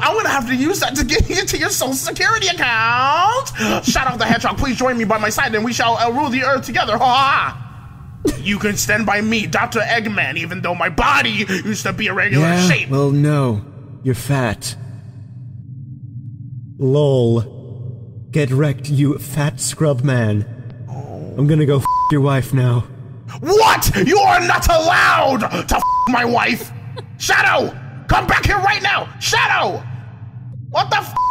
I'm gonna have to use that to get into your social security account. Shadow the Hedgehog, please join me by my side and we shall uh, rule the earth together. Ha ha! You can stand by me, Dr. Eggman, even though my body used to be a regular yeah, shape. well, no. You're fat. Lol. Get wrecked, you fat scrub man. I'm gonna go f your wife now. What? You are not allowed to f my wife! Shadow! Right now! Shadow! What the f?